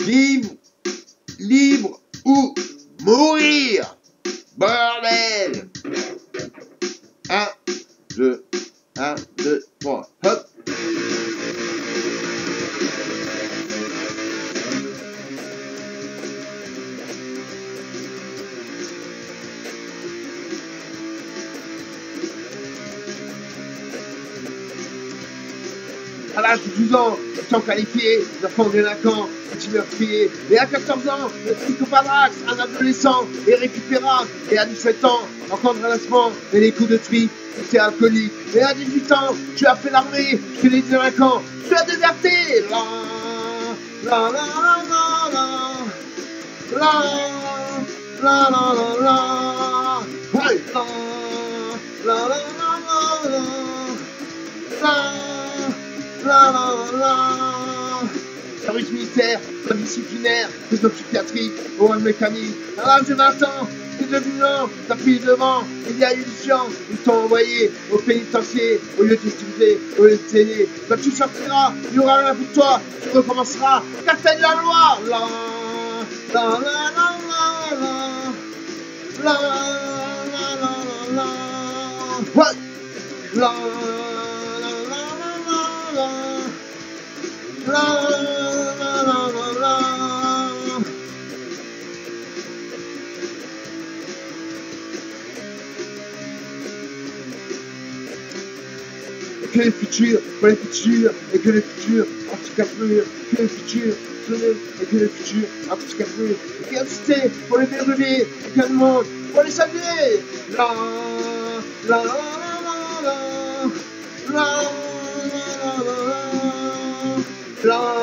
Vivre, libre ou mourir. Bordel. 1, 2, 1, 2, 3, hop À l'âge de 12 ans, temps qualifié, l'enfant délinquant, petit meurtrier. Et à 14 ans, le psychopadrax, un adolescent, irrécupérable. Et à 17 ans, encore de relâchement et les coups de tri, c'est alcoolique. Et à 18 ans, tu as fait l'armée, chez les délinquants, tu as déserté. La la la Service militaire, code disciplinaire, prison psychiatrique, oral mécanique, à l'âge de 20 ans, et de 10 ans, t'as pris devant, il y a eu du science, ils t'ont envoyé au pénitencier, au lieu de t'utiliser, au lieu de t'aider. Quand tu sortiras, il y aura rien pour toi, tu recommenceras, car t'as la loi La la la la la la La la la la la Ouais La la que le futur, pour le futur, et que le futur, en tout cas plus, que le futur, et que le futur, en tout cas plus, cité, pour les le monde, pour les saluer, la la la la la la la